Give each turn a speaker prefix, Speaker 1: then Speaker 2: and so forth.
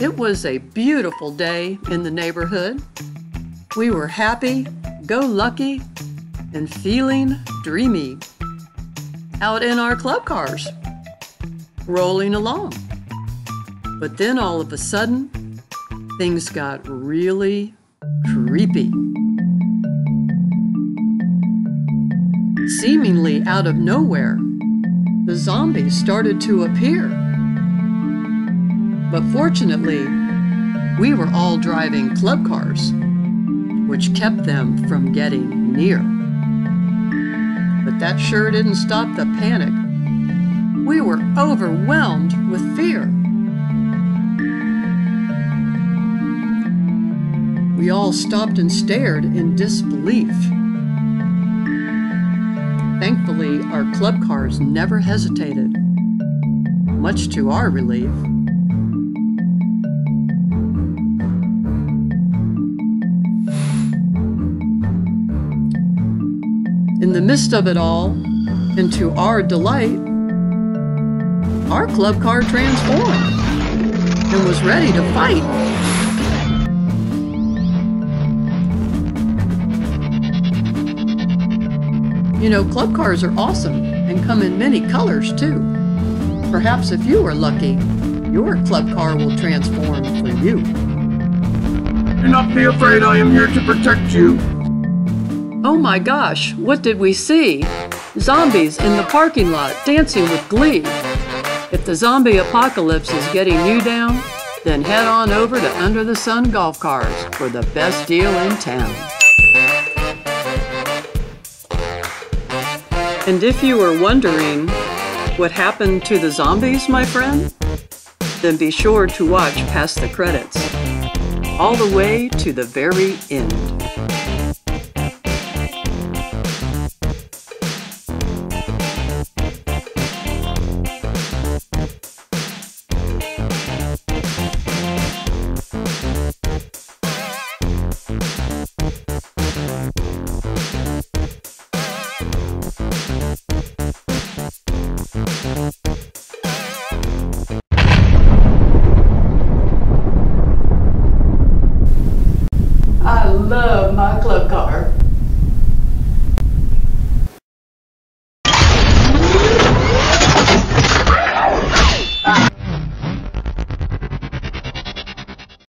Speaker 1: It was a beautiful day in the neighborhood. We were happy, go lucky, and feeling dreamy out in our club cars, rolling along. But then all of a sudden, things got really creepy. Seemingly out of nowhere, the zombies started to appear. But fortunately, we were all driving club cars, which kept them from getting near. But that sure didn't stop the panic. We were overwhelmed with fear. We all stopped and stared in disbelief. Thankfully, our club cars never hesitated, much to our relief. In the midst of it all, and to our delight, our club car transformed and was ready to fight. You know, club cars are awesome and come in many colors too. Perhaps if you are lucky, your club car will transform for you.
Speaker 2: Do not be afraid, I am here to protect you.
Speaker 1: Oh my gosh, what did we see? Zombies in the parking lot dancing with glee. If the zombie apocalypse is getting you down, then head on over to Under the Sun Golf Cars for the best deal in town. And if you were wondering what happened to the zombies, my friend, then be sure to watch past the credits, all the way to the very end.